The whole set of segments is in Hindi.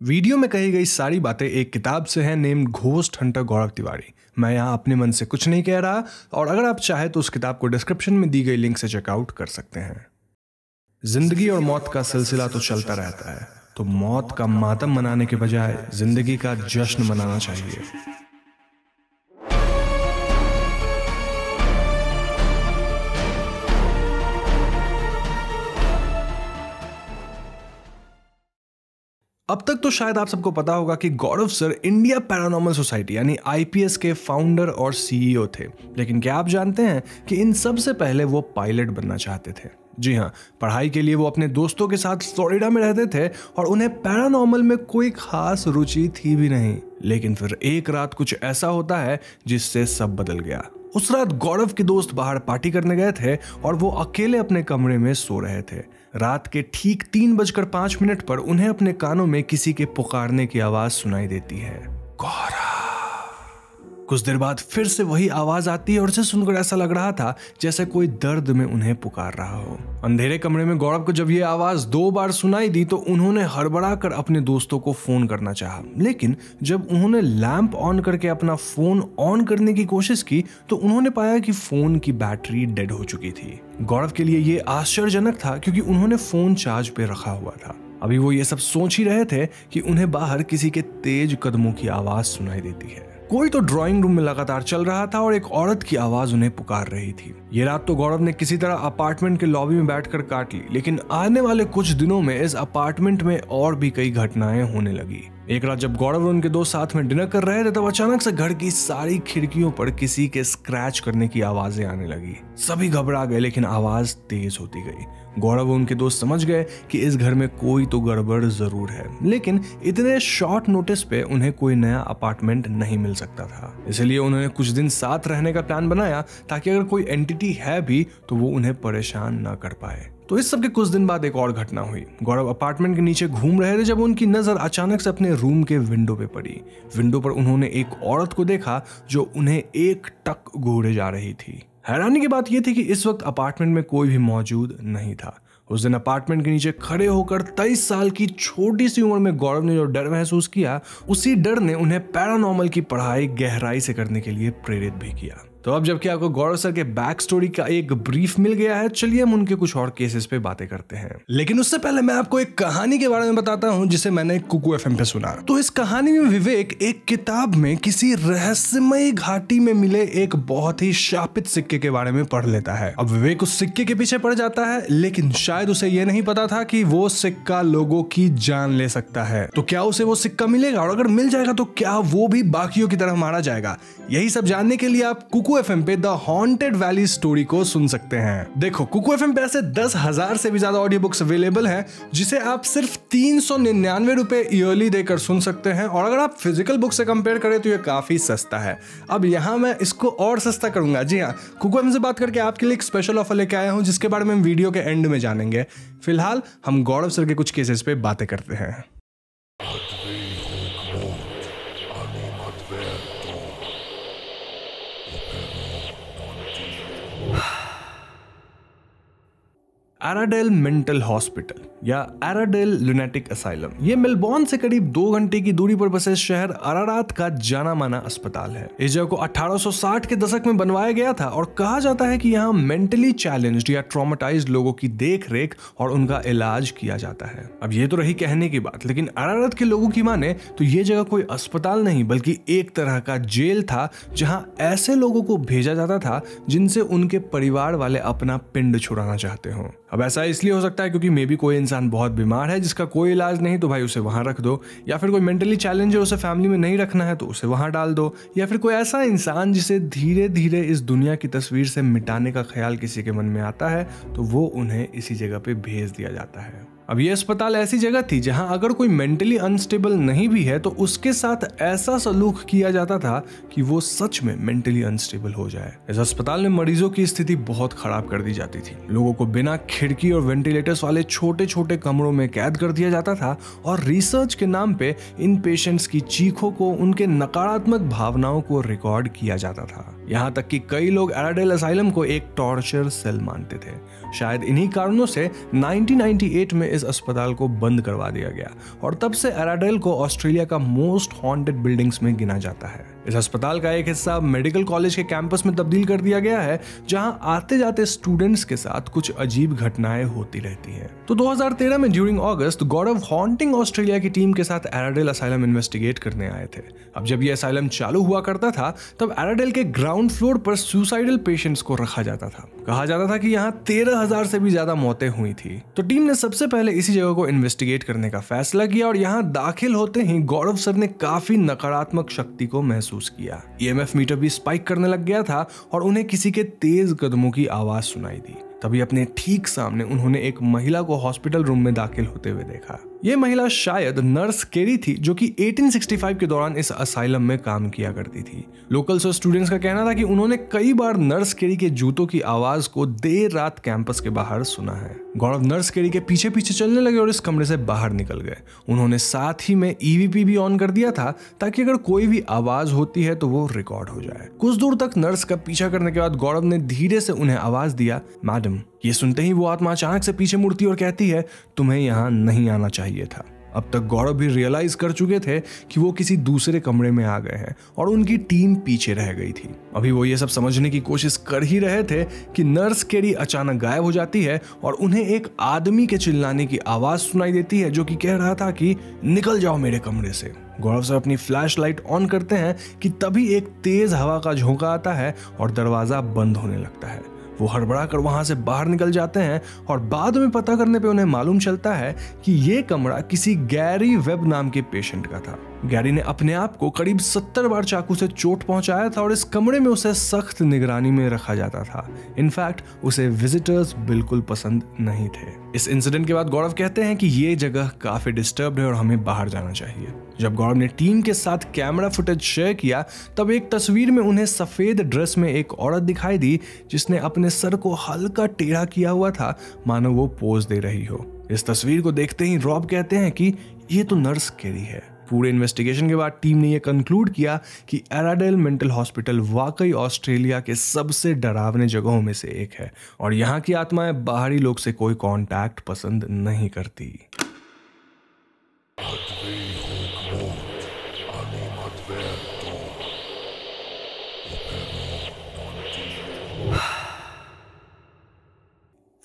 वीडियो में कही गई सारी बातें एक किताब से हैं name ghost hunter Gaurav Tiwari मैं यहाँ अपने मन से कुछ नहीं कह रहा और अगर आप चाहे तो उस किताब को डिस्क्रिप्शन में दी गई लिंक से चेकआउट कर सकते हैं। ज़िंदगी और मौत का सिलसिला तो चलता रहता है तो मौत का मातम मनाने के बजाय ज़िंदगी का जश्न मनाना चाहिए। अब तक तो शायद आप सबको पता होगा कि Gaurav sir India paranormal society, यानी आईपीएस के फाउंडर और सीईओ थे। लेकिन क्या आप जानते हैं कि इन सबसे पहले वो पायलट बनना चाहते थे? जी हाँ पढ़ाई के लिए वो अपने दोस्तों के साथ फ्लोरिडा में रहते थे और उन्हें पैरानॉर्मल में कोई खास रुचि थी भी नहीं। लेकिन फिर एक रात कुछ ऐसा होता है जिससे सब बदल गया। उस रात गौरव के दोस्त बाहर पार्टी करने गए थे और वो अकेले अपने कमरे में सो रहे थे। रात के ठीक तीन बजकर पाँच मिनट पर उन्हें अपने कानों में किसी के पुकारने की आवाज़ सुनाई देती है। गौरव! कुछ देर बाद फिर से वही आवाज़ आती है और उसे सुनकर ऐसा लग रहा था जैसे कोई दर्द में उन्हें पुकार रहा हो। अंधेरे कमरे में गौरव को जब ये आवाज़ दो बार सुनाई दी तो उन्होंने हड़बड़ा कर अपने दोस्तों को फ़ोन करना चाहा। लेकिन जब उन्होंने लैंप ऑन करके अपना फ़ोन ऑन करने की कोशिश की तो उन्होंने पाया कि फ़ोन की बैटरी डेड हो चुकी थी। गौरव के लिए ये आश्चर्यजनक था क्योंकि उन्होंने फ़ोन चार्ज पे रखा हुआ था। अभी वो ये सब सोच ही रहे थे कि उन्हें बाहर किसी के तेज कदमों की आवाज़ सुनाई देती है। कोई तो ड्राइंग रूम में लगातार चल रहा था और एक औरत की आवाज़ उन्हें पुकार रही थी। ये रात तो गौरव ने किसी तरह अपार्टमेंट के लॉबी में बैठकर काट ली, लेकिन आने वाले कुछ दिनों में इस अपार्टमेंट में और भी कई घटनाएँ होने लगी। एक रात जब गौरव और उनके दोस्त साथ में डिनर कर रहे थे, तब अचानक से घर की सारी खिड़कियों पर किसी के स्क्रैच करने की आवाज़ें आने लगी। सभी घबरा गए, लेकिन आवाज़ तेज होती गई। गौरव और उनके दोस्त समझ गए कि इस घर में कोई तो गड़बड़ ज़रूर है। लेकिन इतने शॉर्ट नोटिस पे उन्हें कोई नया अपार्टमेंट नहीं मिल सकता था। इसलिए उन्होंने कुछ दिन साथ रहने का प्लान बनाया, ताकि अगर कोई एंटिटी है भी तो वो उन्हें परेशान ना कर पाए। तो इस सब के कुछ दिन बाद एक और घटना हुई। गौरव अपार्टमेंट के नीचे घूम रहे थे जब उनकी नज़र अचानक से अपने रूम के विंडो पे पड़ी। विंडो पर उन्होंने एक औरत को देखा जो उन्हें एक टक घूरे जा रही थी। हैरानी की बात यह थी कि इस वक्त अपार्टमेंट में कोई भी मौजूद नहीं था। उस दिन अपार्टमेंट के नीचे खड़े होकर तेईस साल की छोटी सी उम्र में गौरव ने जो डर महसूस किया, उसी डर ने उन्हें पैरानॉर्मल की पढ़ाई गहराई से करने के लिए प्रेरित भी किया। तो अब जबकि आपको गौरव सर के बैक स्टोरी का एक ब्रीफ मिल गया है, चलिए हम उनके कुछ और केसेस पे बातें करते हैं। लेकिन उससे पहले मैं आपको एक कहानी के बारे में बताता हूँ, जिसे मैंने कुकू एफ़ पे सुना। तो इस कहानी में विवेक एक किताब में किसी रहस्यमय घाटी में मिले एक बहुत ही शापित सिक्के के बारे में पढ़ लेता है। अब विवेक उस सिक्के के पीछे पड़ जाता है, लेकिन शायद उसे यह नहीं पता था कि वो सिक्का लोगों की जान ले सकता है। तो क्या उसे वो सिक्का मिलेगा? और अगर मिल जाएगा तो क्या वो भी बाकियों की तरह मारा जाएगा? यही सब जानने के लिए आप कुकू एफएम पे द हॉन्टेड वैली स्टोरी को सुन सकते हैं। देखो, कुकू एफ़ पे ऐसे दस हज़ार से भी ज़्यादा ऑडियो बुक्स अवेलेबल है, जिसे आप सिर्फ़ तीन सौ निन्यानवे रुपए ईयरली देकर सुन सकते हैं, और अगर आप फ़िज़िकल बुक से कंपेयर करें तो ये काफ़ी सस्ता है। अब यहाँ मैं इसको और सस्ता करूँगा। जी हाँ कुकू एफ़ से बात करके आपके लिए एक स्पेशल ऑफ़र लेके आया हूँ, जिसके बारे में वीडियो के एंड में जानेंगे। फ़िलहाल, हम गौरव सर के कुछ केसेस पे बातें करते हैं। एराडेल मेंटल हॉस्पिटल या एराडेल लुनेटिक असाइलम ये मेलबॉर्न से करीब दो घंटे की दूरी पर बसे शहर अरारात का जाना माना अस्पताल है। इस जगह को 1860 के दशक में बनवाया गया था और कहा जाता है कि यहाँ मेंटली चैलेंज्ड या ट्रॉमेटाइज लोगों की देख रेख और उनका इलाज किया जाता है। अब ये तो रही कहने की बात, लेकिन अरारत के लोगों की माने तो ये जगह कोई अस्पताल नहीं, बल्कि एक तरह का जेल था, जहाँ ऐसे लोगों को भेजा जाता था जिनसे उनके परिवार वाले अपना पिंड छुड़ाना चाहते हो। अब ऐसा इसलिए हो सकता है क्योंकि मे बी कोई इंसान बहुत बीमार है, जिसका कोई इलाज नहीं तो भाई उसे वहाँ रख दो। या फिर कोई मेंटली चैलेंज है, उसे फैमिली में नहीं रखना है तो उसे वहाँ डाल दो। या फिर कोई ऐसा इंसान जिसे धीरे धीरे इस दुनिया की तस्वीर से मिटाने का ख्याल किसी के मन में आता है तो वो उन्हें इसी जगह पर भेज दिया जाता है। अब ये अस्पताल ऐसी जगह थी जहाँ अगर कोई मेंटली अनस्टेबल नहीं भी है तो उसके साथ ऐसा सलूक किया जाता था कि वो सच में मेंटली अनस्टेबल हो जाए। इस अस्पताल में मरीजों की स्थिति बहुत खराब कर दी जाती थी। लोगों को बिना खिड़की और वेंटिलेटर्स वाले छोटे छोटे कमरों में कैद कर दिया जाता था और रिसर्च के नाम पे इन पेशेंट्स की चीखों को, उनके नकारात्मक भावनाओं को रिकॉर्ड किया जाता था। यहाँ तक कि कई लोग एराडेल असाइलम को एक टॉर्चर सेल मानते थे। शायद इन्हीं कारणों से 1998 में इस अस्पताल को बंद करवा दिया गया और तब से एराडेल को ऑस्ट्रेलिया का मोस्ट हॉन्टेड बिल्डिंग्स में गिना जाता है। इस अस्पताल का एक हिस्सा मेडिकल कॉलेज के कैंपस में तब्दील कर दिया गया है, जहाँ आते जाते स्टूडेंट्स के साथ कुछ अजीब घटनाएँ होती रहती हैं। तो 2013 में during August of haunting Australia की टीम के साथ एराडेल असाइलम इन्वेस्टिगेट करने आए थे। अब जब ये असाइलम चालू हुआ करता था, तब एराडेल के ग्राउंड फ्लोर पर सुसाइडल पेशेंट्स को रखा जाता था। कहा जाता था कि यहाँ तेरह हज़ार से भी ज़्यादा मौतें हुई थी। तो टीम ने सबसे पहले इसी जगह को इन्वेस्टिगेट करने का फैसला किया और यहाँ दाखिल होते ही गौरव सर ने काफ़ी नकारात्मक शक्ति को महसूस किया। ईएमएफ मीटर भी स्पाइक करने लग गया था और उन्हें किसी के तेज कदमों की आवाज़ सुनाई दी। तभी अपने ठीक सामने उन्होंने एक महिला को हॉस्पिटल रूम में दाखिल होते हुए देखा। ये महिला शायद नर्स केरी थी, जो कि 1865 के दौरान इस असाइलम में काम किया करती थी। लोकल्स और स्टूडेंट्स का कहना था कि उन्होंने कई बार नर्स केरी के जूतों की आवाज़ को देर रात कैंपस के बाहर सुना है। गौरव नर्स केरी के पीछे पीछे चलने लगे और इस कमरे से बाहर निकल गए। उन्होंने साथ ही में ईवीपी भी ऑन कर दिया था, ताकि अगर कोई भी आवाज़ होती है तो वो रिकॉर्ड हो जाए। कुछ दूर तक नर्स का पीछा करने के बाद गौरव ने धीरे से उन्हें आवाज़ दिया मैडम ये सुनते ही वो आत्मा अचानक से पीछे मुड़ती और कहती है, तुम्हें यहाँ नहीं आना चाहिए था। अब तक गौरव भी रियलाइज़ कर चुके थे कि वो किसी दूसरे कमरे में आ गए हैं और उनकी टीम पीछे रह गई थी। अभी वो ये सब समझने की कोशिश कर ही रहे थे कि नर्स केरी अचानक गायब हो जाती है और उन्हें एक आदमी के चिल्लाने की आवाज़ सुनाई देती है जो कि कह रहा था कि, निकल जाओ मेरे कमरे से। गौरव सर अपनी फ्लैश लाइट ऑन करते हैं कि तभी एक तेज हवा का झोंका आता है और दरवाज़ा बंद होने लगता है। वो हड़बड़ा कर वहाँ से बाहर निकल जाते हैं और बाद में पता करने पे उन्हें मालूम चलता है कि ये कमरा किसी गैरी वेब नाम के पेशेंट का था। गैरी ने अपने आप को करीब सत्तर बार चाकू से चोट पहुँचाया था और इस कमरे में उसे सख्त निगरानी में रखा जाता था। इनफैक्ट, उसे विजिटर्स बिल्कुल पसंद नहीं थे। इस इंसिडेंट के बाद गौरव कहते हैं कि ये जगह काफ़ी डिस्टर्ब है और हमें बाहर जाना चाहिए। जब गौरव ने टीम के साथ कैमरा फुटेज शेयर किया, तब एक तस्वीर में उन्हें सफ़ेद ड्रेस में एक औरत दिखाई दी, जिसने अपने सर को हल्का टेढ़ा किया हुआ था। मानो वो पोज दे रही हो। इस तस्वीर को देखते ही रॉब कहते हैं कि ये तो नर्स केरी है। पूरे इन्वेस्टिगेशन के बाद टीम ने यह कंक्लूड किया कि एराडेल मेंटल हॉस्पिटल वाकई ऑस्ट्रेलिया के सबसे डरावने जगहों में से एक है और यहाँ की आत्माएँ बाहरी लोग से कोई कॉन्टैक्ट पसंद नहीं करती।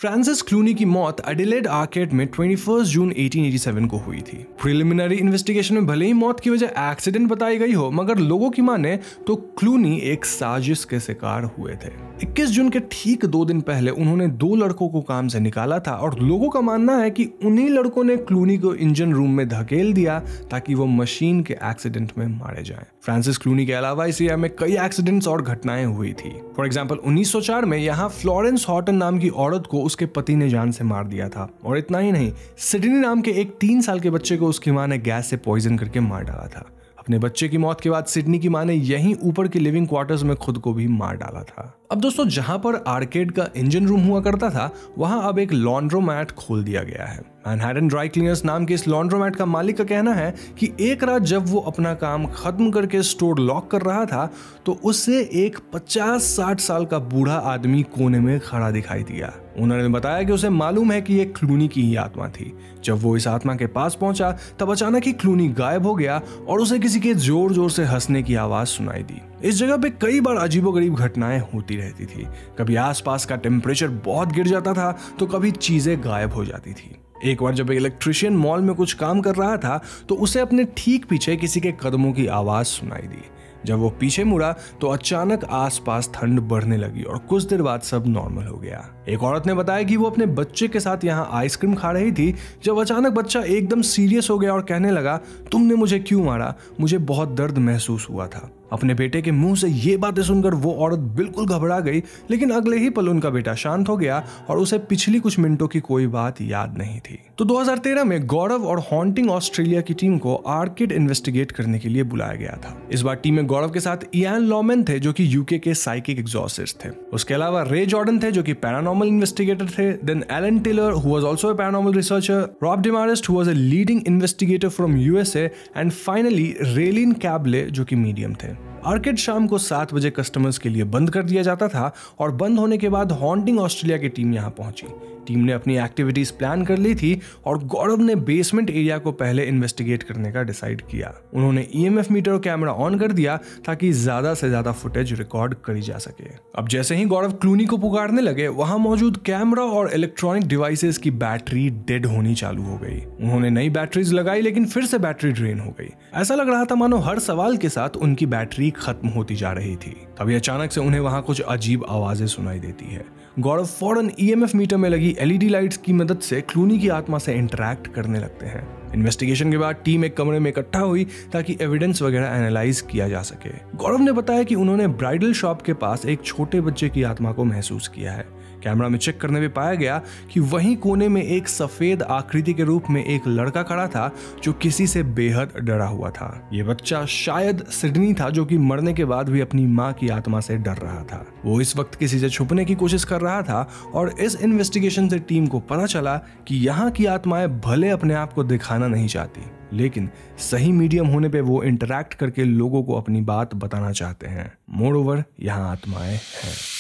फ्रांसिस क्लूनी की मौत एडिलेड आर्केड में 21 जून 1887 को हुई थी। प्रिलिमिनरी इन्वेस्टिगेशन में भले ही मौत की वजह एक्सीडेंट बताई गई हो, मगर लोगों की माने तो क्लूनी एक साजिश के शिकार हुए थे। 21 जून के ठीक दो दिन पहले उन्होंने दो लड़कों को काम से निकाला था और लोगों का मानना है कि उन्हीं लड़कों ने क्लूनी को इंजन रूम में धकेल दिया ताकि वो मशीन के एक्सीडेंट में मारे जाए। फ्रांसिस क्लूनी के अलावा इस एरिया में कई एक्सीडेंट्स और घटनाएँ हुई थी। फॉर एग्ज़ाम्पल 1904 में यहाँ फ्लोरेंस हॉटन नाम की औरत को उसके पति ने जान से मार दिया था। और इतना ही नहीं, सिडनी नाम के एक तीन साल के बच्चे को उसकी माँ ने गैस से पॉइजन करके मार डाला था। अपने बच्चे की मौत के बाद सिडनी की माँ ने यहीं ऊपर के लिविंग क्वार्टर्स में खुद को भी मार डाला था। अब दोस्तों, जहाँ पर आर्केड का इंजन रूम हुआ करता था, वहाँ अब एक लॉन्ड्रोमैट खोल दिया गया है। मैनहैटन ड्राई क्लीनर्स नाम के इस लॉन्ड्रोमैट का मालिक का कहना है कि एक रात जब वो अपना काम खत्म करके स्टोर लॉक कर रहा था तो उसे एक 50-60 साल का बूढ़ा आदमी कोने में खड़ा दिखाई दिया। उन्होंने बताया कि उसे मालूम है कि ये क्लूनी की ही आत्मा थी। जब वो इस आत्मा के पास पहुँचा, तब अचानक ही क्लूनी गायब हो गया और उसे किसी के ज़ोर ज़ोर से हंसने की आवाज़ सुनाई दी। इस जगह पे कई बार अजीबोगरीब घटनाएँ होती रहती थी। कभी आसपास का टेम्परेचर बहुत गिर जाता था तो कभी चीज़ें गायब हो जाती थी। एक बार जब इलेक्ट्रिशियन मॉल में कुछ काम कर रहा था तो उसे अपने ठीक पीछे किसी के कदमों की आवाज़ सुनाई दी। जब वो पीछे मुड़ा तो अचानक आसपास ठंड बढ़ने लगी और कुछ देर बाद सब नॉर्मल हो गया। एक औरत ने बताया कि वो अपने बच्चे के साथ यहाँ आइसक्रीम खा रही थी, जब अचानक बच्चा एकदम सीरियस हो गया और कहने लगा, तुमने मुझे क्यों मारा? मुझे बहुत दर्द महसूस हुआ था। अपने बेटे के मुँह से ये बातें सुनकर वो औरत बिल्कुल घबरा गई, लेकिन अगले ही पल उनका बेटा शांत हो गया और उसे पिछली कुछ मिनटों की कोई बात याद नहीं थी। तो 2013 में गौरव और हॉन्टिंग ऑस्ट्रेलिया की टीम को आर्किड इन्वेस्टिगेट करने के लिए बुलाया गया था। इस बार टीम में गौरव के साथ इयान लॉमेन थे जो कि यूके के साइकिक एग्जॉसिस्ट थे। उसके अलावा रे जॉर्डन थे जो कि पैरानॉर्मल इन्वेस्टिगेटर थे। Then Allan Taylor who a paranormal researcher Rob Demarest who a leading investigator from USA and finally Raelene Cable जो कि मीडियम थे। आर्केड शाम को सात बजे कस्टमर्स के लिए बंद कर दिया जाता था और बंद होने के बाद हॉन्टिंग ऑस्ट्रेलिया की टीम यहाँ पहुँची। टीम ने अपनी एक्टिविटीज़ प्लान कर ली थी और गौरव ने बेसमेंट एरिया को पहले इन्वेस्टिगेट करने का डिसाइड किया। उन्होंने ईएमएफ मीटर और कैमरा ऑन कर दिया ताकि ज़्यादा से ज़्यादा फुटेज रिकॉर्ड करी जा सके। अब जैसे ही गौरव क्लूनी को पुकारने लगे, वहाँ मौजूद कैमरा और इलेक्ट्रॉनिक डिवाइसेस की बैटरी डेड होनी चालू हो गई। उन्होंने नई बैटरीज लगाई, लेकिन फिर से बैटरी ड्रेन हो गई। ऐसा लग रहा था मानो हर सवाल के साथ उनकी बैटरी खत्म होती जा रही थी। तभी अचानक से उन्हें वहाँ कुछ अजीब आवाज़ें सुनाई देती है। गौरव फ़ौरन ईएमएफ मीटर में लगी एलईडी लाइट्स की मदद से क्लूनी की आत्मा से इंटरेक्ट करने लगते हैं। इन्वेस्टिगेशन के बाद टीम एक कमरे में इकट्ठा हुई ताकि एविडेंस वगैरह एनालाइज किया जा सके। गौरव ने बताया कि उन्होंने ब्राइडल शॉप के पास एक छोटे बच्चे की आत्मा को महसूस किया है। कैमरा में चेक करने में पाया गया कि वहीं कोने में एक सफ़ेद आकृति के रूप में एक लड़का खड़ा था जो किसी से बेहद डरा हुआ था। ये बच्चा शायद सिडनी था, जो कि मरने के बाद भी अपनी माँ की आत्मा से डर रहा था। वो इस वक्त किसी से छुपने की कोशिश कर रहा था और इस इन्वेस्टिगेशन से टीम को पता चला कि यहाँ की आत्माएँ भले अपने आप को दिखाना नहीं चाहती। लेकिन सही मीडियम होने पे वो इंटरैक्ट करके लोगों को अपनी बात बताना चाहते हैं। मोर ओवर यहाँ आत्माएँ हैं।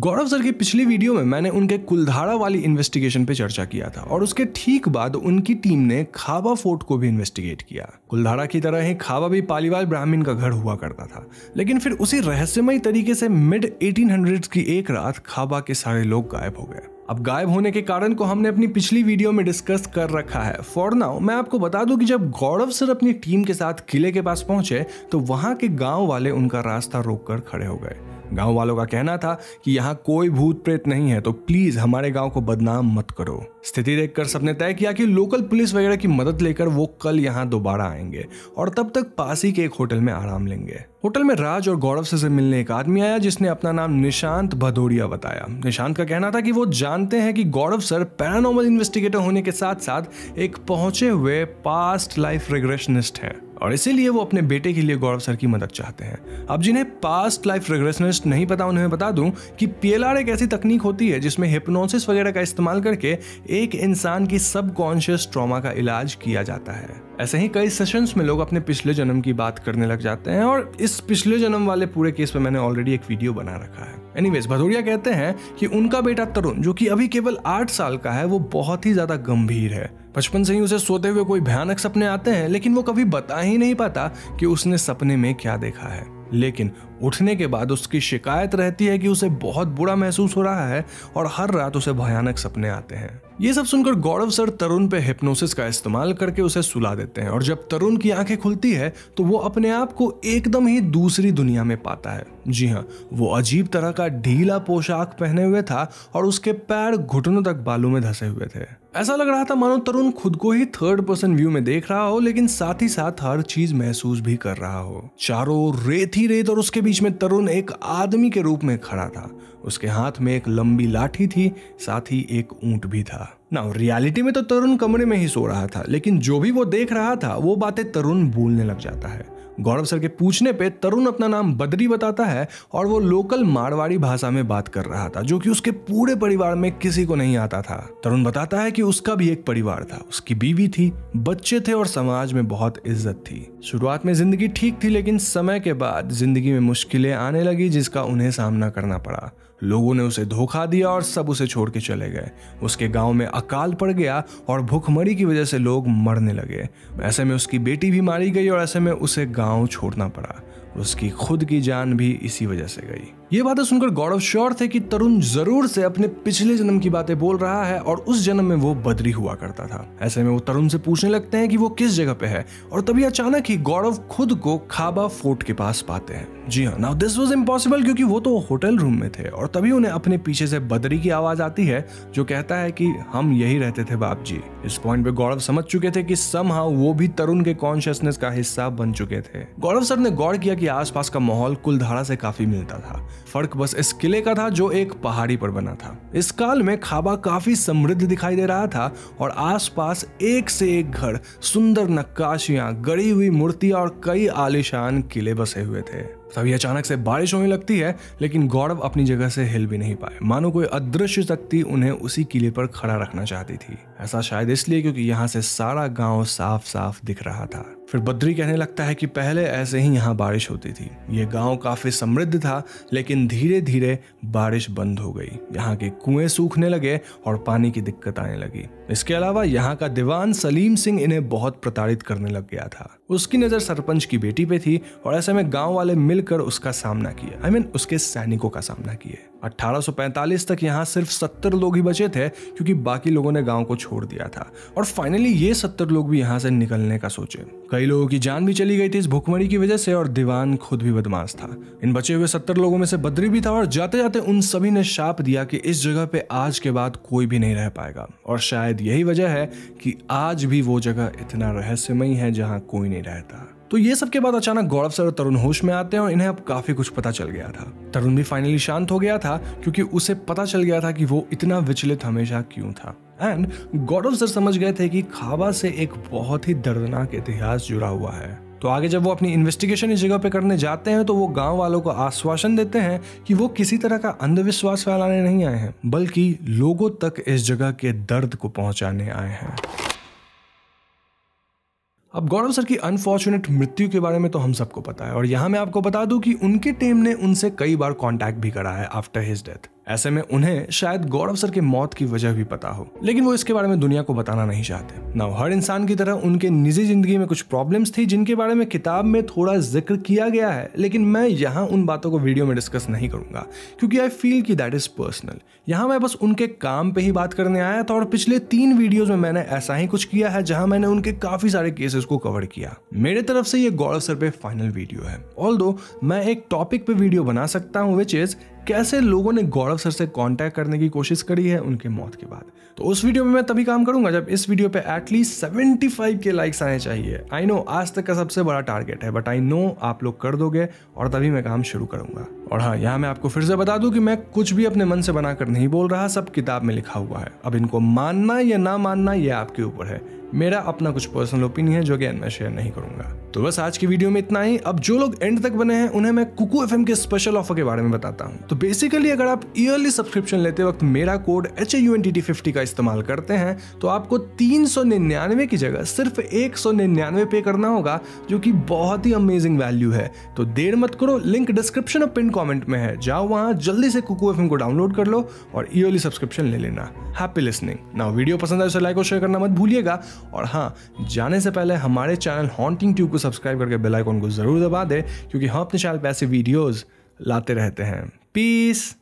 गौरव सर की पिछली वीडियो में मैंने उनके कुलधारा वाली इन्वेस्टिगेशन पे चर्चा किया था और उसके ठीक बाद उनकी टीम ने खाबा फोर्ट को भी इन्वेस्टिगेट किया। कुलधारा की तरह ही खाबा भी पालीवाल ब्राह्मण का घर हुआ करता था। लेकिन फिर उसी रहस्यमय तरीके से मिड एटीन की एक रात खाबा के सारे लोग गायब हो गए। अब गायब होने के कारण को हमने अपनी पिछली वीडियो में डिस्कस कर रखा है। फॉर नाउ मैं आपको बता दूँ कि जब गौरव सर अपनी टीम के साथ किले के पास पहुँचे तो वहाँ के गाँव वाले उनका रास्ता रोककर खड़े हो गए। गाँव वालों का कहना था कि यहाँ कोई भूत प्रेत नहीं है तो प्लीज़ हमारे गाँव को बदनाम मत करो। स्थिति देखकर सबने तय किया कि लोकल पुलिस वगैरह की मदद लेकर वो कल यहाँ दोबारा आएँगे और तब तक पास ही के एक होटल में आराम लेंगे। होटल में राज और गौरव से से मिलने एक आदमी आया जिसने अपना नाम निशांत भदौरिया बताया। निशांत का कहना था कि वो जानते हैं कि गौरव सर पैरानॉर्मल इन्वेस्टिगेटर होने के साथ साथ एक पहुँचे हुए पास्ट लाइफ रिग्रेशनिस्ट हैं। और इसीलिए वो अपने बेटे के लिए गौरव सर की मदद चाहते हैं। अब जिन्हें पास्ट लाइफ रिग्रेशनिस्ट नहीं पता, उन्हें बता दूँ कि पीएलआर एक ऐसी तकनीक होती है जिसमें हिप्नोसिस वगैरह का इस्तेमाल करके एक इंसान की सबकॉन्शियस ट्रॉमा का इलाज किया जाता है। ऐसे ही कई सेशंस में लोग अपने पिछले जन्म की बात करने लग जाते हैं और इस पिछले जन्म वाले पूरे केस पे मैंने ऑलरेडी एक वीडियो बना रखा है। एनीवेज भदौरिया कहते हैं कि उनका बेटा तरुण, जो कि अभी केवल आठ साल का है, वो बहुत ही ज़्यादा गंभीर है। बचपन से ही उसे सोते हुए कोई भयानक सपने आते हैं, लेकिन वो कभी बता ही नहीं पाता कि उसने सपने में क्या देखा है। लेकिन उठने के बाद उसकी शिकायत रहती है कि उसे बहुत बुरा महसूस हो रहा है और हर रात उसे भयानक सपने आते हैं। ये सब सुनकर गौरव सर तरुण पे हिप्नोसिस का इस्तेमाल करके उसे सुला देते हैं और जब तरुण की आँखें खुलती है तो वो अपने आप को एकदम ही दूसरी दुनिया में पाता है। जी हाँ वो अजीब तरह का ढीला पोशाक पहने हुए था और उसके पैर घुटनों तक बालों में धसे हुए थे। ऐसा लग रहा था मानो तरुण खुद को ही थर्ड पर्सन व्यू में देख रहा हो, लेकिन साथ ही साथ हर चीज़ महसूस भी कर रहा हो। चारों रेत ही रेत और उसके बीच में तरुण एक आदमी के रूप में खड़ा था। उसके हाथ में एक लंबी लाठी थी, साथ ही एक ऊँट भी था। ना रियलिटी में तो तरुण कमरे में ही सो रहा था, लेकिन जो भी वो देख रहा था, वो बातें तरुण भूलने लग जाता है। गौरव सर के पूछने पे तरुण अपना नाम बदरी बताता है और वो लोकल मारवाड़ी भाषा में बात कर रहा था, जो कि उसके पूरे परिवार में किसी को नहीं आता था। तरुण बताता है कि उसका भी एक परिवार था, उसकी बीवी थी, बच्चे थे और समाज में बहुत इज़्ज़त थी। शुरुआत में ज़िंदगी ठीक थी, लेकिन समय के बाद ज़िंदगी में मुश्किलें आने लगी, जिसका उन्हें सामना करना पड़ा। लोगों ने उसे धोखा दिया और सब उसे छोड़ के चले गए। उसके गाँव में अकाल पड़ गया और भूखमरी की वजह से लोग मरने लगे। ऐसे में उसकी बेटी भी मारी गई और ऐसे में उसे गाँव छोड़ना पड़ा। उसकी खुद की जान भी इसी वजह से गई। ये बातें सुनकर गौरव श्योर थे कि तरुण ज़रूर से अपने पिछले जन्म की बातें बोल रहा है और उस जन्म में वो बदरी हुआ करता था। ऐसे में वो तरुण से पूछने लगते हैं कि वो किस जगह पे है और तभी अचानक ही गौरव खुद को खाबा फोर्ट के पास पाते हैं। जी हाँ नाउ दिस वॉज़ इम्पॉसिबल क्योंकि वो तो होटल रूम में थे और तभी उन्हें अपने पीछे से बदरी की आवाज़ आती है जो कहता है कि हम यही रहते थे बाप जी इस पॉइंट पे गौरव समझ चुके थे कि सम वो भी तरुण के कॉन्शियसनेस का हिस्सा बन चुके थे। गौरव सर ने गौर किया कि आसपास का माहौल कुलधारा से काफ़ी मिलता था। फ़र्क बस इस किले का था जो एक पहाड़ी पर बना था। इस काल में खाबा काफ़ी समृद्ध दिखाई दे रहा था और आसपास एक से एक घर, सुंदर नक्काशियाँ, गड़ी हुई मूर्तियाँ और कई आलिशान किले बसे हुए थे। तभी अचानक से बारिश होने लगती है, लेकिन गौरव अपनी जगह से हिल भी नहीं पाए। मानो कोई अदृश्य शक्ति उन्हें उसी किले पर खड़ा रखना चाहती थी। ऐसा शायद इसलिए क्योंकि यहाँ से सारा गाँव साफ़ साफ़ दिख रहा था। फिर बद्री कहने लगता है कि पहले ऐसे ही यहाँ बारिश होती थी। ये गाँव काफ़ी समृद्ध था लेकिन धीरे धीरे बारिश बंद हो गई। यहाँ के कुएँ सूखने लगे और पानी की दिक्कत आने लगी। इसके अलावा यहाँ का दीवान सलीम सिंह इन्हें बहुत प्रताड़ित करने लग गया था। उसकी नज़र सरपंच की बेटी पे थी और ऐसे में गाँव वाले मिलकर उसका सामना किया आई I मीन mean, उसके सैनिकों का सामना किए। 1845 तक यहाँ सिर्फ़ 70 लोग ही बचे थे, क्योंकि बाकी लोगों ने गाँव को छोड़ दिया था। और फाइनली ये 70 लोग भी यहाँ से निकलने का सोचे। कई लोगों की जान भी चली गई थी इस भुखमरी की वजह से, और दीवान खुद भी बदमाश था। इन बचे हुए 70 लोगों में से बद्री भी था, और जाते जाते उन सभी ने शाप दिया कि इस जगह पे आज के बाद कोई भी नहीं रह पाएगा। और शायद यही वजह है कि आज भी वो जगह इतना रहस्यमयी है जहाँ कोई नहीं रहता। तो ये सब के बाद अचानक गौरव सर और तरुण होश में आते हैं और इन्हें अब काफ़ी कुछ पता चल गया था। तरुण भी फाइनली शांत हो गया था, क्योंकि उसे पता चल गया था कि वो इतना विचलित हमेशा क्यों था। एंड गौरव सर समझ गए थे कि खाबा से एक बहुत ही दर्दनाक इतिहास जुड़ा हुआ है। तो आगे जब वो अपनी इन्वेस्टिगेशन इस जगह पे करने जाते हैं तो वो गाँव वालों को आश्वासन देते हैं कि वो किसी तरह का अंधविश्वास फैलाने नहीं आए हैं, बल्कि लोगों तक इस जगह के दर्द को पहुँचाने आए हैं। अब गौरव सर की अनफॉर्चुनेट मृत्यु के बारे में तो हम सबको पता है और यहाँ मैं आपको बता दूँ कि उनके टीम ने उनसे कई बार कॉन्टैक्ट भी करा है आफ्टर हिज डेथ ऐसे में उन्हें शायद गौरव सर के मौत की वजह भी पता हो। लेकिन वो इसके बारे में दुनिया को बताना नहीं चाहते। ना हर इंसान की तरह उनके निजी ज़िंदगी में कुछ प्रॉब्लम्स थी जिनके बारे में किताब में थोड़ा ज़िक्र किया गया है। लेकिन मैं यहाँ उन बातों को वीडियो में डिस्कस नहीं करूँगा, क्योंकि आई फील कि दैट इज़ पर्सनल यहाँ मैं बस उनके काम पे ही बात करने आया था और पिछले तीन वीडियोज़ में मैंने ऐसा ही कुछ किया है जहाँ मैंने उनके काफ़ी सारे केसेस को कवर किया। मेरे तरफ़ से ये गौरव सर पे फाइनल वीडियो है। ऑल मैं एक टॉपिक पे वीडियो बना सकता हूँ विच इज़ कैसे लोगों ने गौरव सर से कांटेक्ट करने की कोशिश करी है, उनके मौत के बाद। तो उस वीडियो में मैं तभी काम करूँगा जब इस वीडियो पे एटलीस्ट 75 के लाइक्स आने चाहिए। आई नो आज तक का सबसे बड़ा टारगेट है बट आई नो आप लोग कर दोगे और तभी मैं काम शुरू करूँगा। और हाँ यहाँ मैं आपको फिर से बता दूँ कि मैं कुछ भी अपने मन से बनाकर नहीं बोल रहा, सब किताब में लिखा हुआ है। अब इनको मानना या ना मानना, ये आपके ऊपर है। मेरा अपना कुछ पर्सनल ओपिनियन है जो कि मैं शेयर नहीं करूँगा। तो बस आज की वीडियो में इतना ही। अब जो लोग एंड तक बने हैं, उन्हें मैं कुकू एफ़ के स्पेशल ऑफ़र के बारे में बताता हूँ। तो बेसिकली अगर आप ईयरली सब्सक्रिप्शन लेते वक्त मेरा code H U N T T fifty का इस्तेमाल करते हैं तो आपको तीन सौ निन्यानवे की जगह सिर्फ़ एक सौ निन्यानवे पे करना होगा, जो कि बहुत ही अमेजिंग वैल्यू है। तो देर मत करो लिंक डिस्क्रिप्शन और पिन कॉमेंट में है। जाओ वहाँ, जल्दी से कुकू एफएम को डाउनलोड कर लो और ईयरली सब्सक्रिप्शन ले लेना। हैप्पी लिसनिंग ना वीडियो पसंद आए तो लाइक और शेयर करना मत भूलिएगा। और हाँ जाने से पहले हमारे चैनल हॉन्टिंग ट्यूब को सब्सक्राइब करके बेल आइकॉन को ज़रूर दबा दें, क्योंकि हम अपने चैनल पर ऐसे वीडियोज़ लाते रहते हैं। पीस